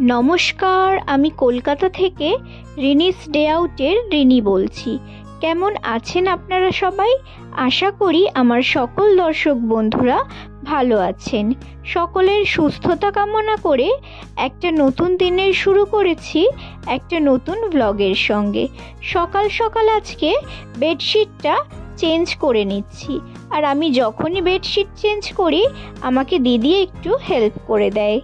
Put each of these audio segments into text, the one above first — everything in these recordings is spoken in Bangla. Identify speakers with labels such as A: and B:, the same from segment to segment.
A: নমস্কার, আমি কলকাতা থেকে রিনিস ডে আউটের রিনি বলছি। কেমন আছেন আপনারা সবাই? আশা করি আমার সকল দর্শক বন্ধুরা ভালো আছেন। সকলের সুস্থতা কামনা করে একটা নতুন দিনের শুরু করেছি একটা নতুন ব্লগের সঙ্গে। সকাল সকাল আজকে বেডশিটটা চেঞ্জ করে নিচ্ছি। আর আমি যখনই বেডশিট চেঞ্জ করি, আমাকে দিদি একটু হেল্প করে দেয়।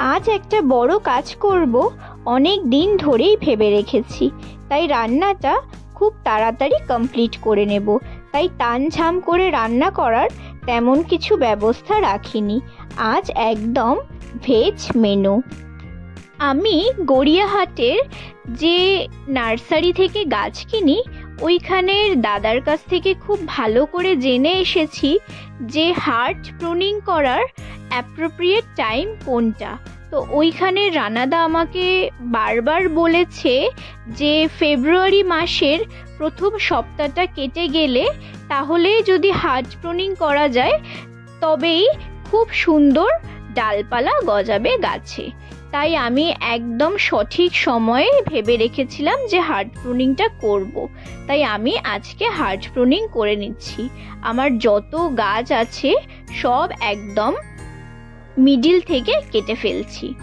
A: আজ একটা বড় কাজ করব। অনেক দিন ধরেই ভেবে রেখেছি। তাই রান্নাটা খুব তাড়াতাড়ি কমপ্লিট করে নেব। তাই তানঝাম করে রান্না করার তেমন কিছু ব্যবস্থা রাখিনি। আজ একদম ভেজ মেনু আমি গড়িয়াহাটের যে নার্সারি থেকে গাছ কিনি ওইখানের দাদার কাছ থেকে খুব ভালো করে জেনে এসেছি যে হার্ট প্রুনিং করার অ্যাপ্রোপ্রিয়েট টাইম কোনটা। তো ওইখানে রানাদা আমাকে বারবার বলেছে যে ফেব্রুয়ারি মাসের প্রথম সপ্তাহটা কেটে গেলে তাহলে যদি হার্ট প্রুনিং করা যায়, তবেই খুব সুন্দর ডালপালা গজাবে গাছে। তাই আমি একদম সঠিক সময়ে ভেবে রেখেছিলাম যে হার্ট প্রুনিংটা করব। তাই আমি আজকে হার্ট প্রুনিং করে নিচ্ছি। আমার যত গাছ আছে, সব একদম মিডিল থেকে কেটে ফেলছি।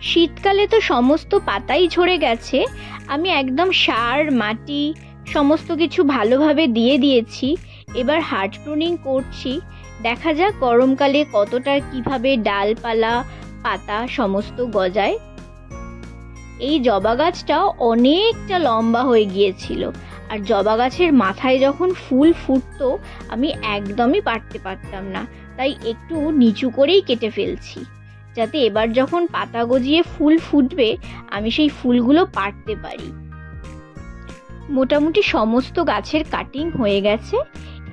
A: শীতকালে তো সমস্ত পাতাই ঝরে গেছে। আমি একদম সার, মাটি, সমস্ত কিছু ভালোভাবে দিয়ে দিয়েছি। এবার হার্ট প্রুনিং করছি। দেখা যাক গরমকালে কতটা, কীভাবে ডালপালা পাতা সমস্ত গজায়। এই জবা গাছটা অনেকটা লম্বা হয়ে গিয়েছিল। আর জবা গাছের মাথায় যখন ফুল ফুটতো, আমি একদমই পারতে পারতাম না। তাই একটু নিচু করেই কেটে ফেলছি। যাতে এবার যখন পাতা গজিয়ে ফুল ফুটবে, আমি সেই ফুলগুলো পারতে পারি। মোটামুটি সমস্ত গাছের কাটিং হয়ে গেছে।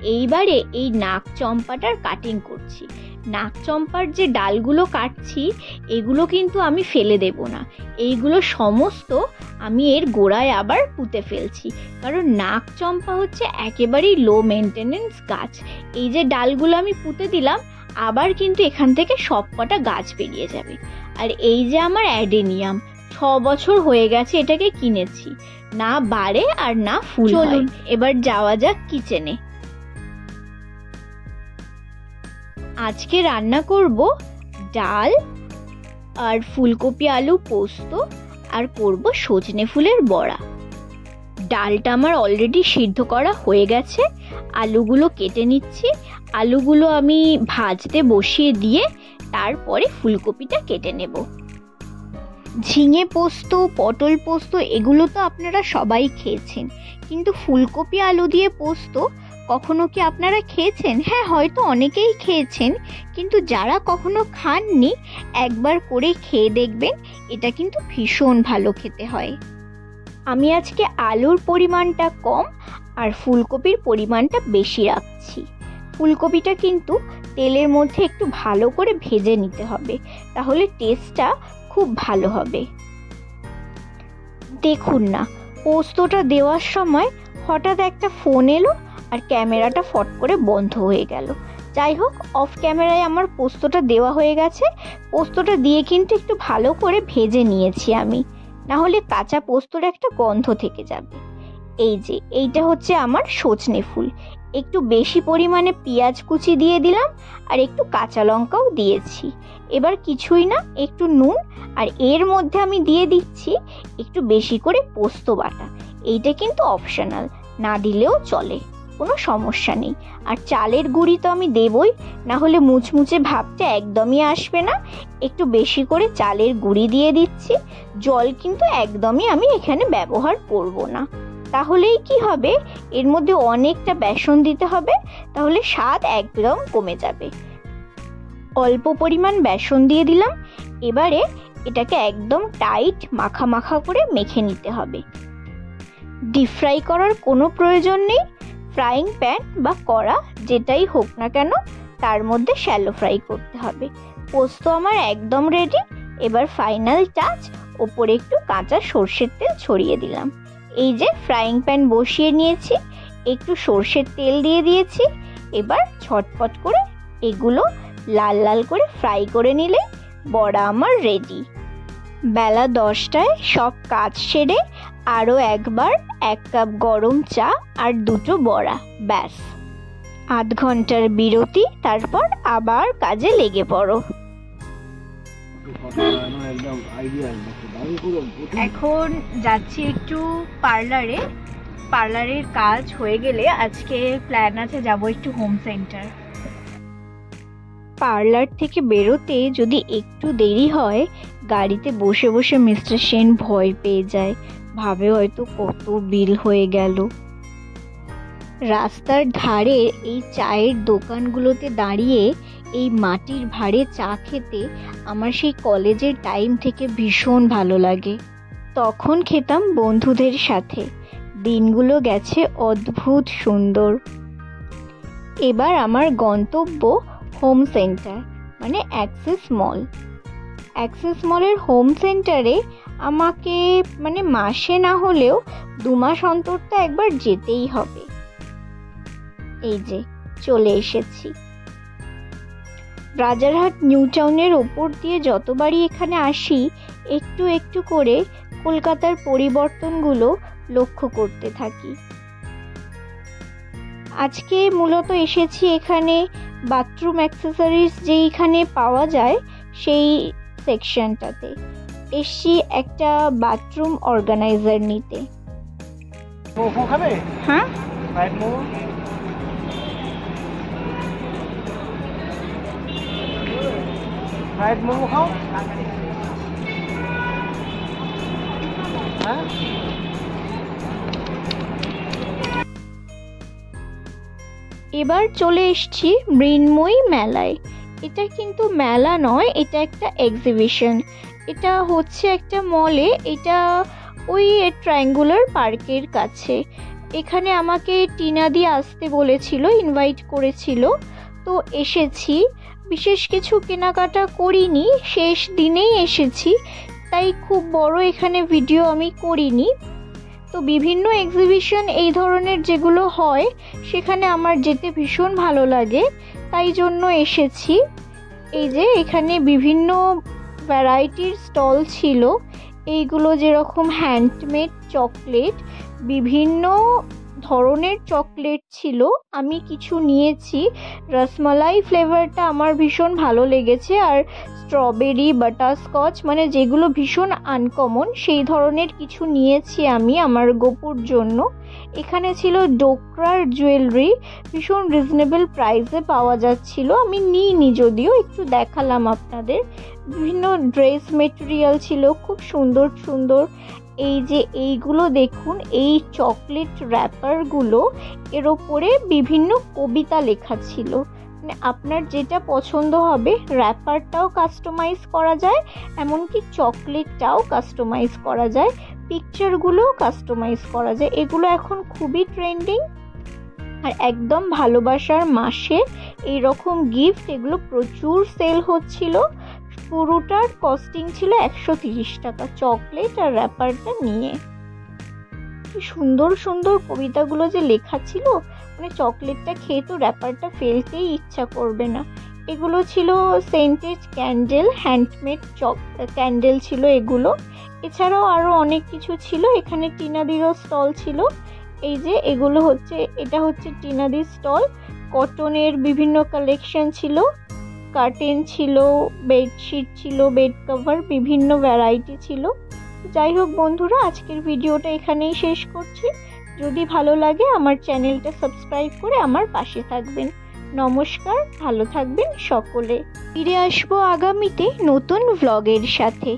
A: এইবারে এই নাক চম্পাটার কাটিং করছি। নাক চম্পার যে ডালগুলো কাটছি এগুলো কিন্তু আমি ফেলে দেব না। এইগুলো সমস্ত আমি এর গোড়ায় আবার পুঁতে ফেলছি। কারণ নাক চম্পা হচ্ছে একেবারেই লো মেনটেনেন্স গাছ। এই যে ডালগুলো আমি পুঁতে দিলাম আবার কিন্তু এখান থেকে সব কটা গাছ বেরিয়ে যাবে। আর এই যে আমার অ্যাডেনিয়াম ছ বছর হয়ে গেছে এটাকে কিনেছি। না বাড়ে আর না ফুল চলুন। এবার যাওয়া যাক কিচেনে। আজকে রান্না করব ডাল আর ফুলকপি আলু পোস্ত আর করব সজনে ফুলের বড়া। ডালটা আমার অলরেডি সিদ্ধ করা হয়ে গেছে। আলুগুলো কেটে নিচ্ছি। আলুগুলো আমি ভাজতে বসিয়ে দিয়ে তারপরে ফুলকপিটা কেটে নেব। ঝিঙে পোস্ত, পটল পোস্ত, এগুলো তো আপনারা সবাই খেয়েছেন। কিন্তু ফুলকপি আলু দিয়ে পোস্ত কখনো কি আপনারা খেয়েছেন? হ্যাঁ হয়তো অনেকেই খেয়েছেন, কিন্তু যারা কখনো খাননি, একবার করে খেয়ে দেখবেন, এটা কিন্তু ভীষণ ভালো খেতে হয়। আমি আজকে আলুর পরিমাণটা কম আর ফুলকপির পরিমাণটা বেশি রাখছি। ফুলকপিটা কিন্তু তেলের মধ্যে একটু ভালো করে ভেজে নিতে হবে, তাহলে টেস্টটা খুব ভালো হবে। দেখুন না, পোস্তটা দেওয়ার সময় হঠাৎ একটা ফোন এলো আর ক্যামেরাটা ফট করে বন্ধ হয়ে গেল। যাই হোক অফ ক্যামেরায় আমার পোস্তটা দেওয়া হয়ে গেছে। পোস্তটা দিয়ে কিন্তু একটু ভালো করে ভেজে নিয়েছি আমি। না হলে কাঁচা পোস্তর একটা গন্ধ থেকে যাবে। এই যে, এইটা হচ্ছে আমার সজনে ফুল। একটু বেশি পরিমাণে পেঁয়াজ কুচি দিয়ে দিলাম আর একটু কাঁচা লঙ্কাও দিয়েছি। এবার কিছুই না, একটু নুন আর এর মধ্যে আমি দিয়ে দিচ্ছি একটু বেশি করে পোস্ত বাটা। এইটা কিন্তু অপশনাল না দিলেও চলে। কোনো সমস্যা নেই। আর চালের গুঁড়ি তো আমি দেবই, না হলে মুচমুচে ভাবটা একদমই আসবে না। একটু বেশি করে চালের গুঁড়ি দিয়ে দিচ্ছি, জল কিন্তু একদমই আমি এখানে ব্যবহার করব না। তাহলেই কি হবে? এর মধ্যে অনেকটা বেসন দিতে হবে, তাহলে স্বাদ একদম কমে যাবে। অল্প পরিমাণ বেসন দিয়ে দিলাম, এবারে এটাকে একদম টাইট মাখা মাখা করে মেখে নিতে হবে। ডিপ ফ্রাই করার কোনো প্রয়োজন নেই ফ্রাইং প্যান বা কড়া যেটাই হোক না কেন, তার মধ্যে শ্যালো ফ্রাই করতে হবে। পোস্ত আমার একদম রেডি এবার ফাইনাল টাচ ওপরে একটু কাঁচা সর্ষের তেল ছড়িয়ে দিলাম। এই যে ফ্রাইং প্যান বসিয়ে নিয়েছি, একটু সর্ষের তেল দিয়ে দিয়েছি। এবার ছটপট করে এগুলো লাল লাল করে ফ্রাই করে নিলে বড়া আমার রেডি বেলা দশটায় সব কাজ সেরে আরও একবার এক কাপ গরম চা আর দুটো বড়া ব্যাস। আধ ঘণ্টার বিরতি তারপর আবার কাজে লেগে পড়ো। এখন যাচ্ছি একটু পার্লারে। পার্লারের কাজ হয়ে গেলে আজকে প্ল্যান আছে যাব একটু হোম সেন্টার পার্লার থেকে বেরোতে যদি একটু দেরি হয় গাড়িতে বসে বসে মিস্টার সেন ভয় পেয়ে যায়। ভাবে হয়তো কত বিল হয়ে গেল। রাস্তার ধারে এই চায়ের দোকানগুলোতে দাঁড়িয়ে এই মাটির ভাড়ে চা খেতে আমার সেই কলেজের টাইম থেকে ভীষণ ভালো লাগে। তখন খেতাম বন্ধুদের সাথে। দিনগুলো গেছে অদ্ভুত সুন্দর। এবার আমার গন্তব্য হোম সেন্টার মানে অ্যাক্সেস মল অ্যাক্সেস মলের হোম সেন্টারে আমাকে মানে মাসে না হলেও দু মাস অন্তর তো একবার যেতেই হবে। এই যে, চলে এসেছি। রাজারহাট নিউ টাউনের ওপর দিয়ে যতবারই এখানে আসি, একটু একটু করে কলকাতার পরিবর্তনগুলো লক্ষ্য করতে থাকি। আজকে মূলত এসেছি এখানে বাথরুম অ্যাক্সেসরিজ যেইখানে পাওয়া যায়, সেই সেকশনটাতে। এসছি একটা বাথরুম অর্গানাইজার নিতে। হ্যাঁ?
B: ফ্রাইড মোমো খাও। হ্যাঁ?
A: এবার চলে এসছি মৃন্ময়ী মেলায়। এটা কিন্তু মেলা নয় এটা একটা এক্সিবিশন এটা হচ্ছে একটা মলে এটা ওই ট্রায়াঙ্গুলার পার্কের কাছে। এখানে আমাকে টিনা দিয়ে আসতে বলেছিল ইনভাইট করেছিল। তো এসেছি। বিশেষ কিছু কেনাকাটা করিনি, শেষ দিনেই এসেছি। তাই খুব বড় এখানে ভিডিও আমি করিনি। তো বিভিন্ন এক্সিবিশন এই ধরনের যেগুলো হয়, সেখানে আমার যেতে ভীষণ ভালো লাগে। তাই জন্য এসেছি। এই যে এখানে বিভিন্ন ভ্যারাইটির স্টল ছিল। এইগুলো যেরকম হ্যান্ডমেড চকলেট বিভিন্ন ধরনের চকলেট ছিল, আমি কিছু নিয়েছি। রসমালাই ফ্লেভারটা আমার ভীষণ ভালো লেগেছে আর স্ট্রবেরি, বাটারস্কচ মানে যেগুলো ভীষণ আনকমন সেই ধরনের কিছু নিয়েছি আমি আমার গোপুর জন্য। এখানে ছিল ডোকরার জুয়েলারি, ভীষণ রিজনেবল প্রাইসে পাওয়া যাচ্ছিল। আমি নিইনি যদিও, একটু দেখালাম আপনাদের। বিভিন্ন ড্রেস মেটেরিয়াল ছিল, খুব সুন্দর সুন্দর এই যে এইগুলো দেখুন, এই চকলেট র্যাপারগুলো এর ওপরে বিভিন্ন কবিতা লেখা ছিল। মানে আপনার যেটা পছন্দ হবে র্যাপারটাও কাস্টমাইজ করা যায়, এমনকি চকলেটটাও কাস্টমাইজ করা যায় পিকচারগুলোও কাস্টমাইজ করা যায়। এগুলো এখন খুবই ট্রেন্ডিং আর একদম ভালোবাসার মাসে এইরকম গিফট এগুলো প্রচুর সেল হচ্ছিল। পুরোটার কস্টিং ছিল একশো তিরিশ টাকা চকলেট আর র্যাপারটা নিয়ে। কি সুন্দর সুন্দর কবিতাগুলো যে লেখা ছিল মানে চকলেটটা খেয়ে তো র্যাপারটা ফেলতেই ইচ্ছা করবে না। এগুলো ছিল scented candle handmade chalk candle ছিল এগুলো। এছাড়াও আরও অনেক কিছু ছিল, এখানে টিনাদিরও স্টল ছিল। এই যে এগুলো হচ্ছে, এটা হচ্ছে টিনাদির স্টল কটনের বিভিন্ন কালেকশন ছিল। কার্টেন ছিল বেডশিট ছিল বেড কভার বিভিন্ন ভ্যারাইটি ছিল। যাই হোক বন্ধুরা, আজকের ভিডিওটা এখানেই শেষ করছি। যদি ভালো লাগে আমার চ্যানেলটা সাবস্ক্রাইব করে আমার পাশে থাকবেন। নমস্কার, ভালো থাকবেন সকলে। ফিরে আসব আগামীতে নতুন ভ্লগের সাথে।